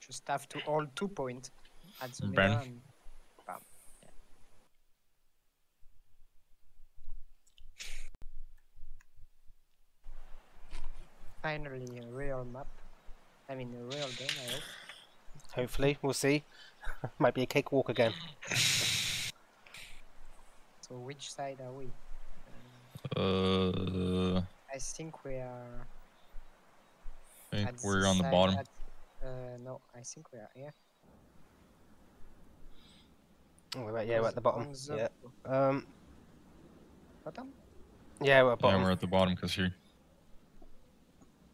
Just have to hold two points at the Bren. middle and bam. Yeah. Finally, a real map. I mean, a real game, I hope. Hopefully, we'll see. Might be a cakewalk again. So, which side are we? Uh, I think we are. I think at we're on the bottom. at- uh, no, I think we are here. Oh, we're at- yeah, we're at the bottom. Yeah. Um. Bottom? Yeah, we're at Yeah, bottom. we're at the bottom because you're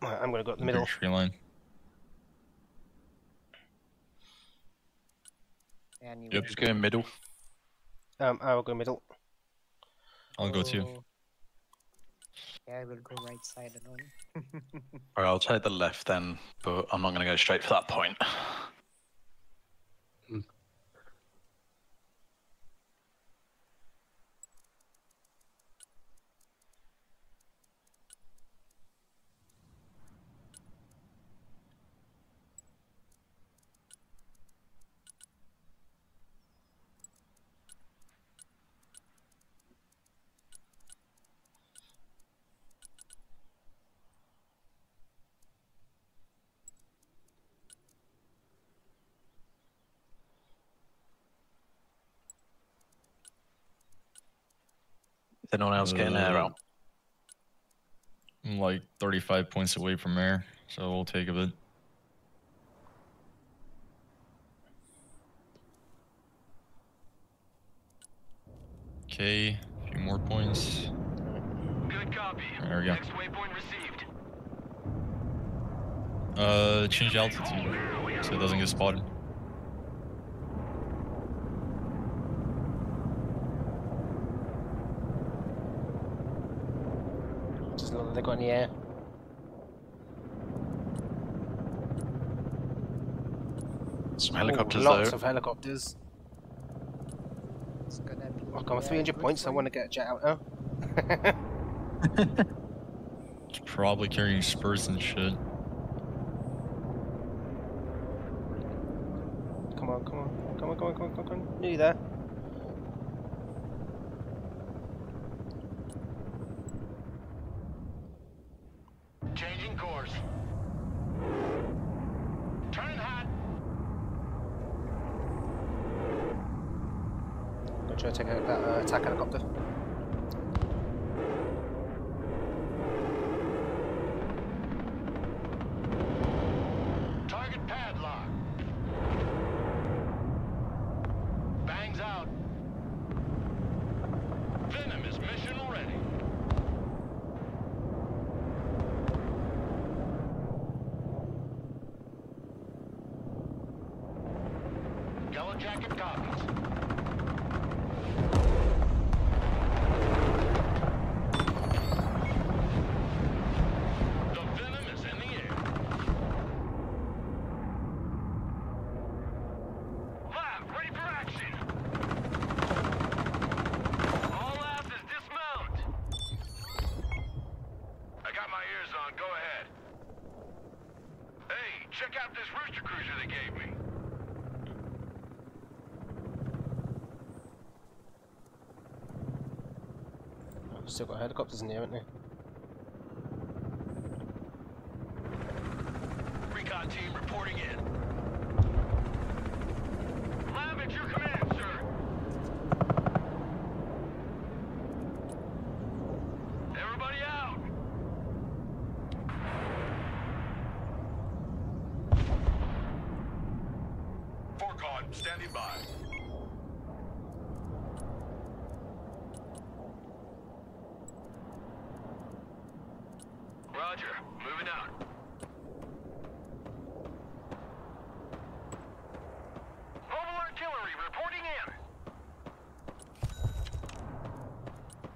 Right, I'm gonna go up the big middle. tree line. Anyway. Yep. Just going middle. Um, I will go middle. I'll go too. Yeah, I will go right side alone. Or I'll take the left then, but I'm not going to go straight for that point. Is anyone else getting air out? I'm like 35 points away from air, so we'll take a bit. Okay, a few more points. Good copy. There we go. Next waypoint received. Uh, change altitude so it doesn't get spotted. Just not that they got any air. Some Ooh, helicopters lots though. of helicopters. It's gonna be. Oh, come on, yeah, 300 good points. I want to get a jet out now. It's probably carrying spurs and shit. Come on, come on, come on, come on, come on, come on, come on. Nearly there. Changing course. Turning hot. Gonna try to take out that uh, attack helicopter. Target padlock. Bangs out. Venom is mission ready. Yellow jacket copies. The venom is in the air. Lab, ready for action. All labs is dismount. I got my ears on. Go ahead. Out this rooster cruiser they gave me. Still got helicopters in there, haven't they? Recon team reporting in. Lab at your command, sir. Everybody out. Forecon standing by. Roger, moving out. Mobile artillery reporting in.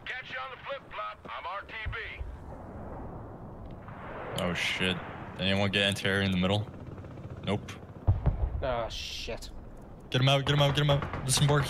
Catch you on the flip flop. I'm RTB. Oh shit. Anyone get anti-air in the middle? Nope. Ah, shit. Get him out, get him out, get him out. Disembark.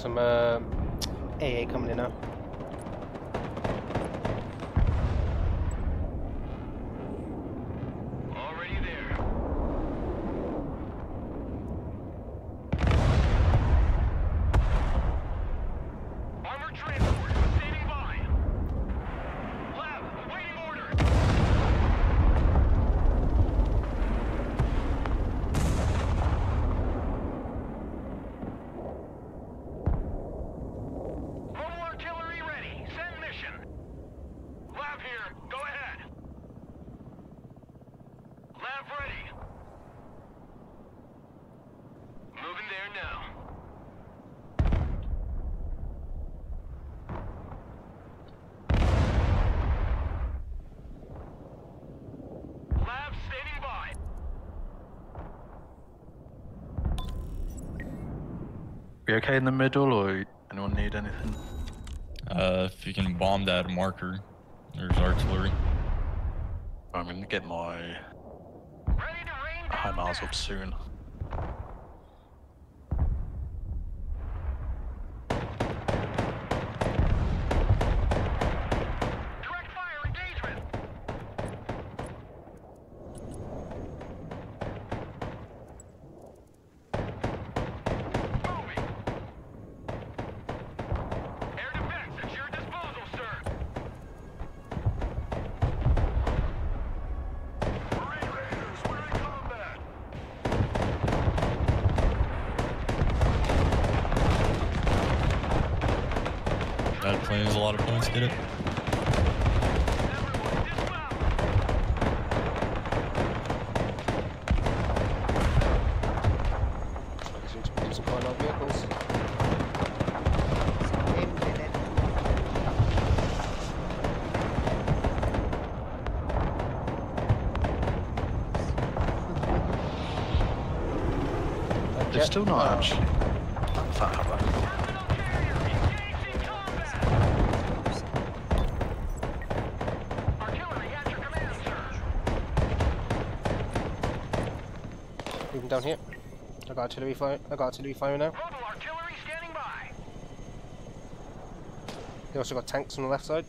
Some uh, AA coming in now. You okay in the middle, or anyone need anything? Uh, if you can bomb that marker, there's artillery. I'm gonna get my HIMARS up soon. definitely a lot of points, get it? Still not uh, actually. Moving down here. I got artillery fire. I got artillery fire now. They also got tanks on the left side.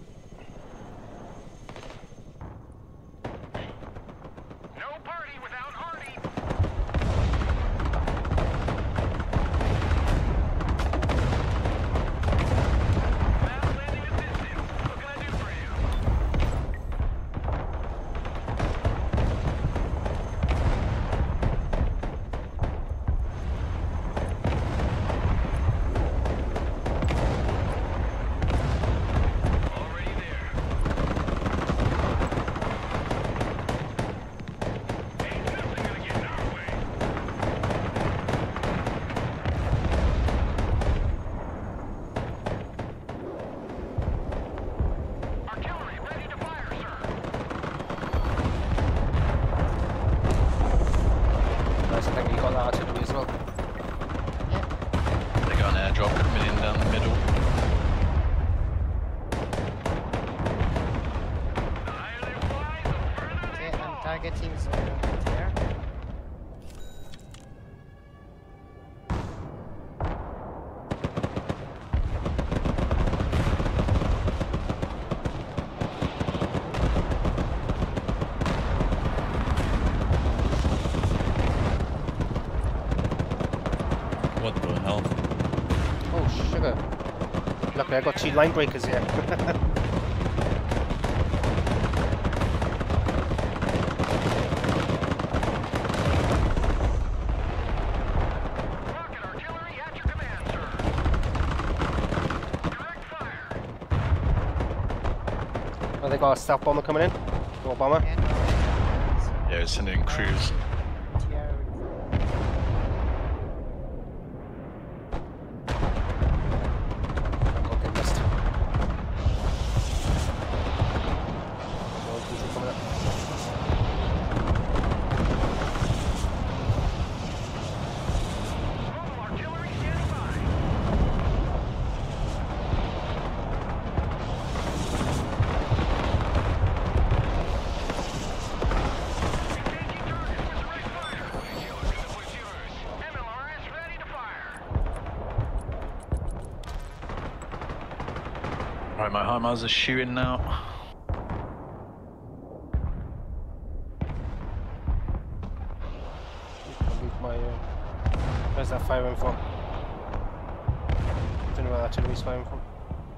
I got two line breakers here. oh, they got a stealth bomber coming in. Or bomber. Yeah, it's sending crews. Right, my HIMARS are shooting now. My. Uh, where's that firing from? don't know where that artillery's firing from.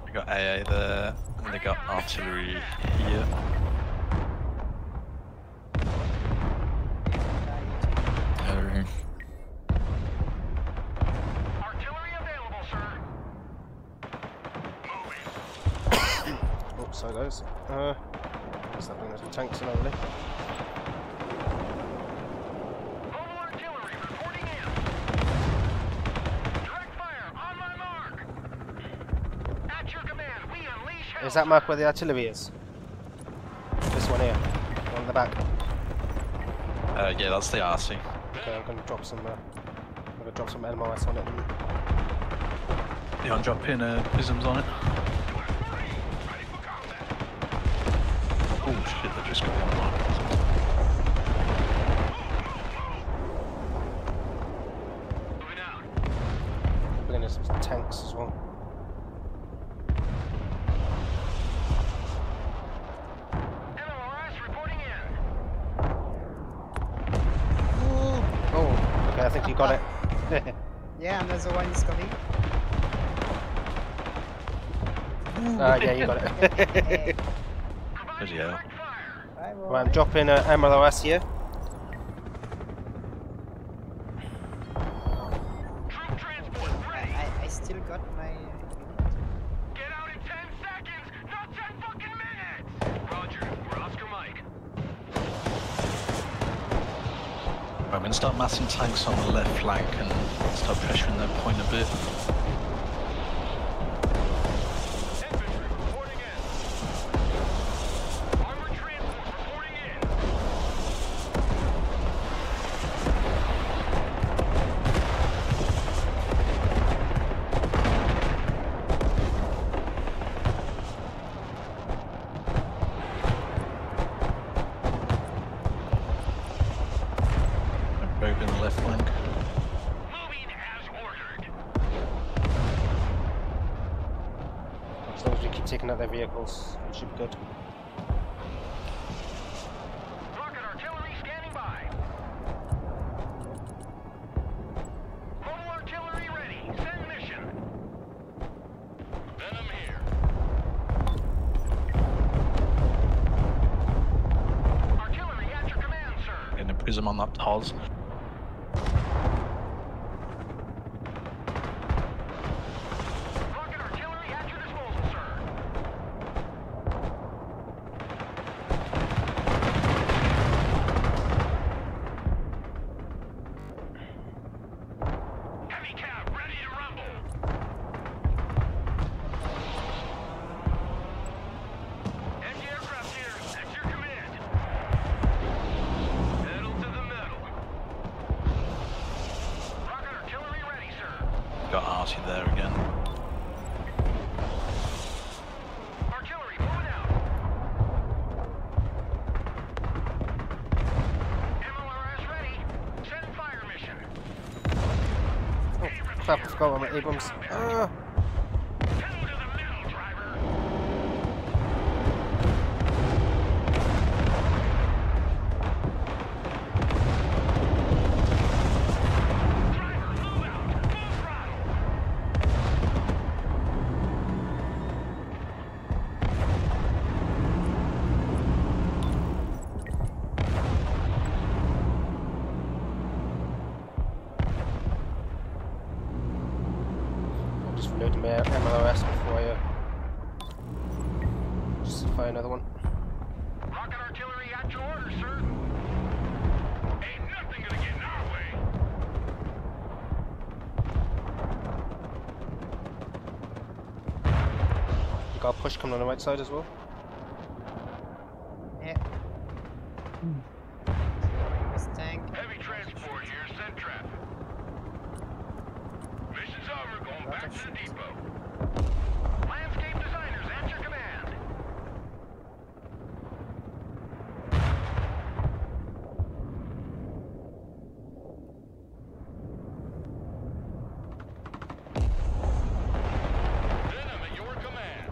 We got AA there, and they got artillery here. Yeah, they're here. Artillery available, sir. Moving. Oh, sorry guys. Uh, what's that thing? There's some tanks in over there. Mobile artillery reporting in. Direct fire on my mark. At your command, we unleash hell. Is that mark where the artillery is? This one here. One in the back. Uh, yeah, that's the RC. Okay, I'm gonna drop some. Uh, I'm gonna drop some MOS on it. And Yeah, I'm dropping uh, prisms on it. Oh shit, they just got one mark. Moving out. bring in some tanks as well. MLRS. Oh, okay, I think you got it. Yeah, and another one is coming. Ah, yeah, you got it. Hey, Bloody right, I'm dropping uh, MLOS here. Troop transport ready. I, I still got my. Uh, Get out in 10 seconds, not 10 fucking minutes. Roger, we're Oscar Mike. Right, I'm gonna start massing tanks on the left flank and start pressuring their point a bit. A prism on that Hoz. Crap, I forgot about my Abrams. Ah, coming on the right side as well. yeah. This tank. Heavy transport here, send trap. Mission's over, going back to the depot. Landscape designers at your command. Venom at your command.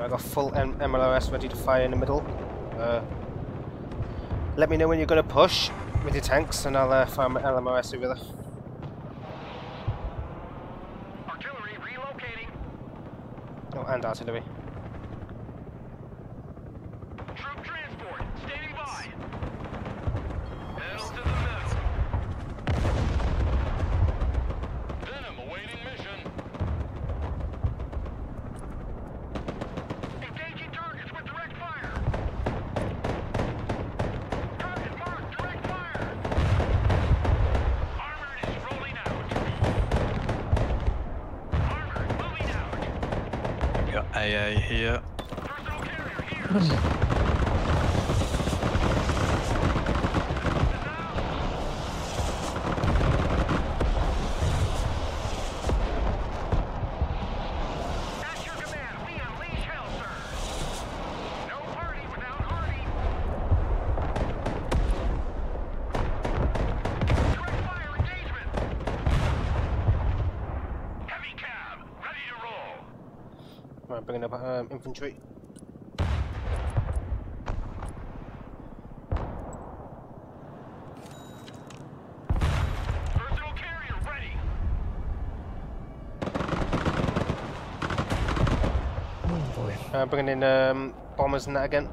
I got full M- MLRS ready to fire in the middle. Uh, let me know when you're going to push with your tanks, and I'll uh, fire my LMRS over there. Artillery relocating. Oh, and artillery. Bringing up um, infantry. Uh, bringing in um, bombers and that again.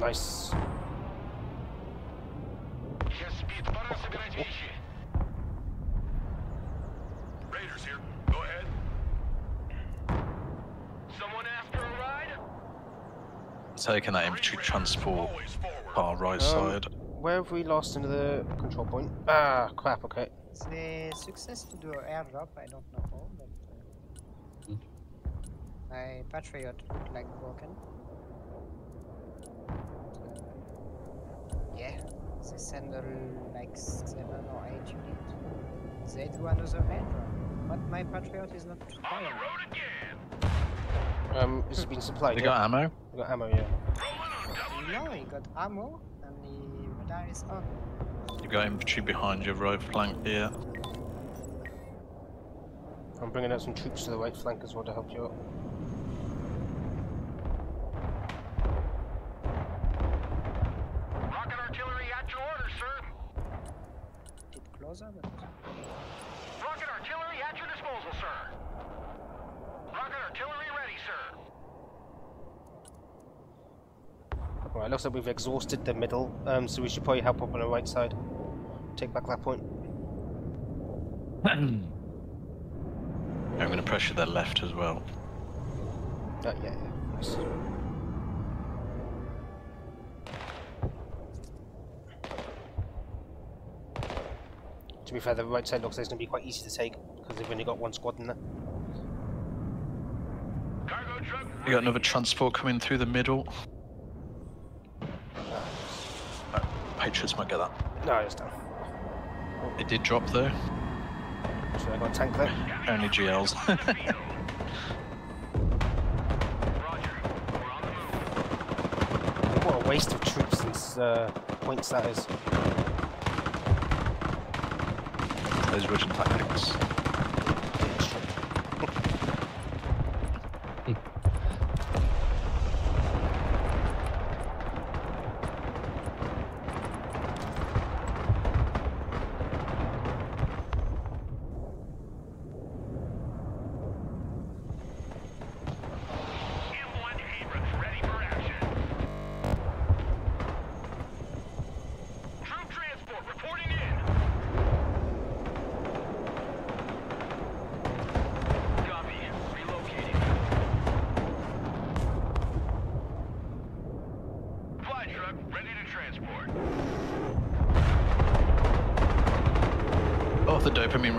Nice. Taking that infantry transport Always our right Um, side. Where have we lost into the control point? Ah, crap, okay. The success to do airdrop, I don't know how, but uh, my Patriot looked like broken. But, uh, yeah, they send uh, like seven or eight units. They do another airdrop, but my Patriot is not On the firing. Road again. Um, has been supplied? They yeah? got ammo. We got ammo, yeah. Rolling No, he got ammo and the radar is on. You got infantry behind your right flank here. I'm bringing out some troops to the right flank as well to help you out. Rocket artillery at your orders, sir. Bit closer, but Rocket artillery at your disposal, sir. Rocket artillery ready, sir. Right, looks like we've exhausted the middle, um, so we should probably help up on the right side. Take back that point. I'm going to pressure their left as well. Uh, yeah, yeah. Nice. To be fair, the right side looks like it's going to be quite easy to take because they've only got one squad in there. You got another transport coming through the middle. Uh, Patriots might get that. No, it's down. It did drop though. So I got a tank there. Only GLs. Roger. We're on the move. What a waste of troops and uh, points that is. Those Russian tactics.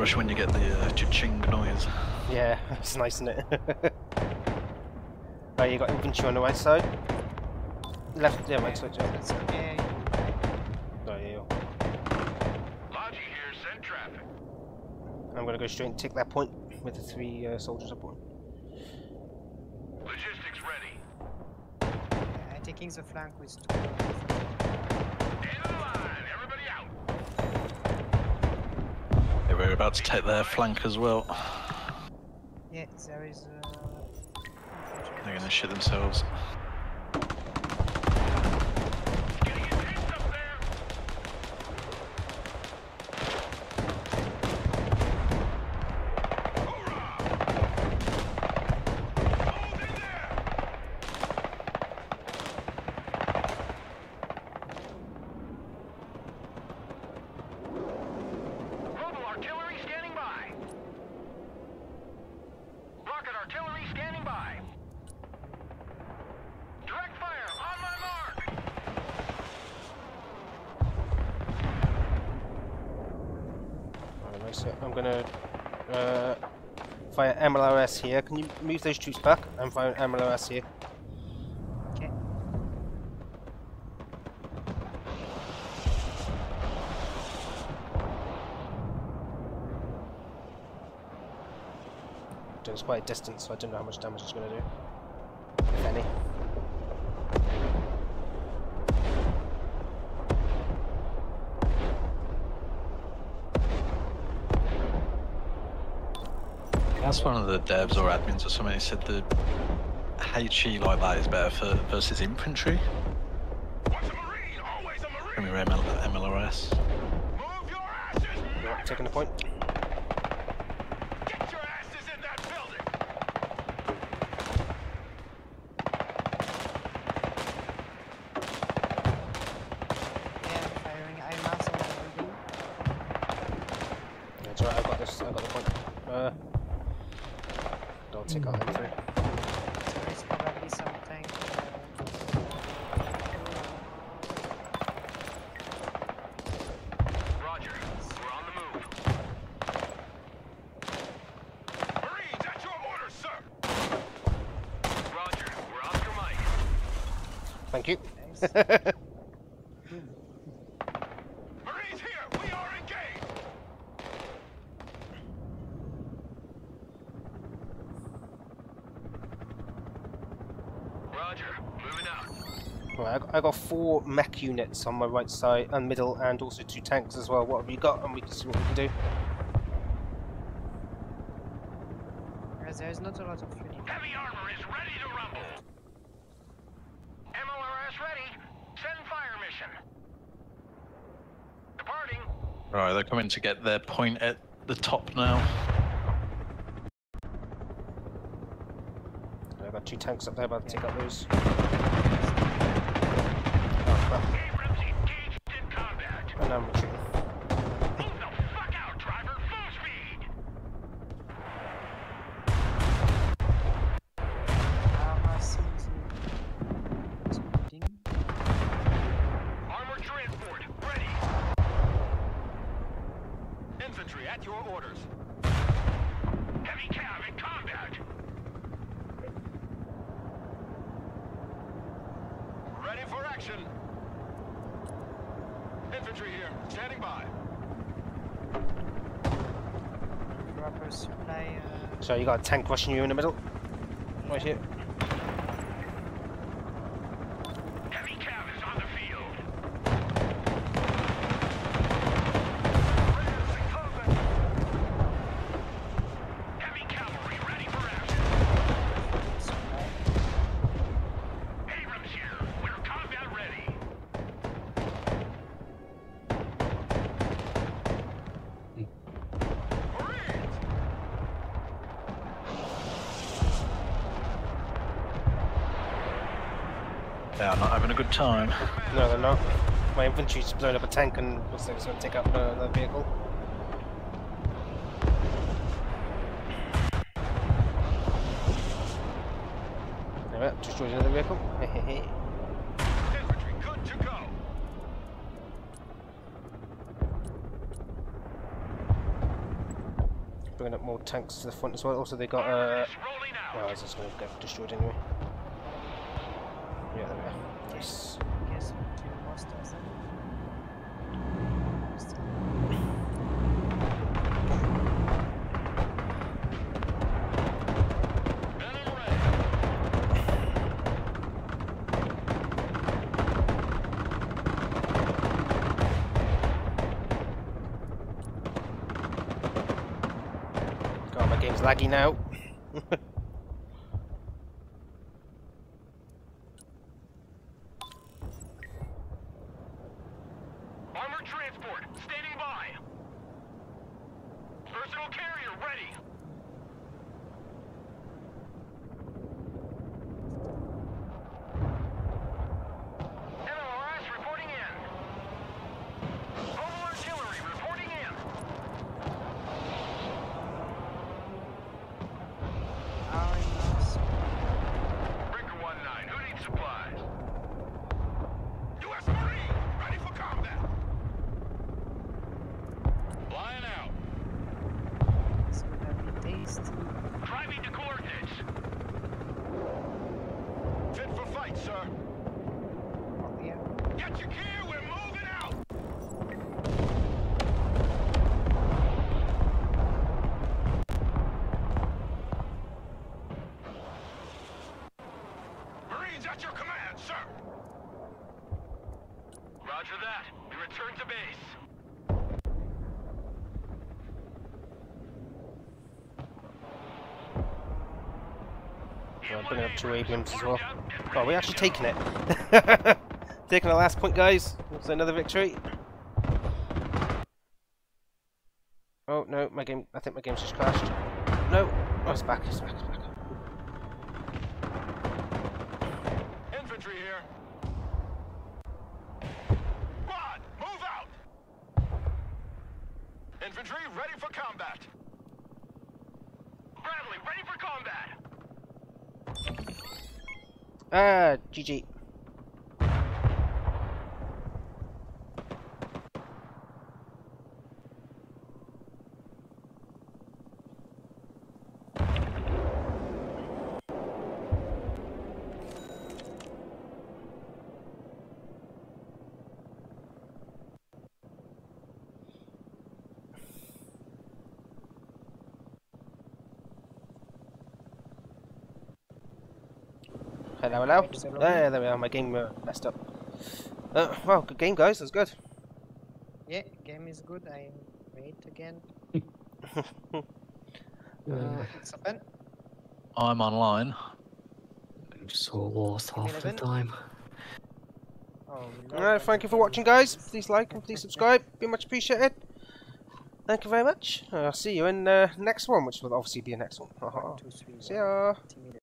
Rush when you get the uh, ching noise. Yeah, it's nice, isn't it? oh, you got infantry on the right side. Left, yeah, right side, yeah. it's okay. Oh, yeah, yeah. Here, send traffic. I'm gonna go straight and take that point with the three uh, soldiers up on. Logistics ready. Yeah, taking the flank with two. We're about to take their flank as well. Yeah, there is. Uh... They're gonna shit themselves. I'm gonna uh, fire MLRS here. Can you move those troops back? I'm firing MLRS here. Okay. It's quite a distance, so I don't know how much damage it's gonna do. If any. That's one of the devs or admins or somebody said the HE like that is better for versus infantry. Once a Marine, always a From Marine. your ML, MLRS. Move your asses. Right, taking the point. Get your asses in that building. Yeah, I'm firing HIMARS on the building. That's alright, I got this, I got the point. Uh, I'll take out M3. There is probably some tank. Roger. We're on the move. Marines, at your orders, sir. Roger. We're Oscar Mike. Thank you. Uh, Marines here. We are engaged. Roger. Moving out. Right, I got, I got four mech units on my right side and middle, and also two tanks as well. What have you got? And we can see what we can do. There is not a lot of units. Heavy armor is ready to rumble. MLRS ready. Send fire mission. Departing. Right, they're coming to get their point at the top now. I got two tanks up there, oh, but I'll take out those. Oh, crap. Abrams engaged in combat. And I'm retreating. Move the fuck out, driver. Full speed. HIMARS in the building. Armored transport ready. Infantry at your orders. Heavy cav in combat. Ready for action. Infantry here, standing by. Proper supply. Uh, So you got a tank rushing you in the middle? Right here. Time. No, they're not. My infantry's blown up a tank and looks like it's going to take out the, the vehicle. There we destroyed another vehicle. Infantry good to go. Bringing up more tanks to the front as well. Also, they got. Armor Uh, is rolling oh, out. it's just going to get destroyed anyway. Laggy now. At your command, sir. Roger that. We return to base. I'm up two Abrams as well. Oh, we actually taking it. taking the last point, guys. It's another victory. Oh no, my game. I think my game's just crashed. No, oh, it's back. It's back. It's back. Infantry here. Rod, move out. Infantry ready for combat. Bradley, ready for combat. Ah, GG. Hello, hello. Thank you. Yeah, there we are. My game uh, messed up. Uh, well, good game, guys. That's good. Yeah, game is good. I wait again. Uh, Uh, it's open. I'm online. just lost half the time. Oh, no, Alright, thank you for watching, guys. Please like and please subscribe. Be much appreciated. Thank you very much. I'll see you in the next one, which will obviously be a next one. One, two, three, See one, ya. team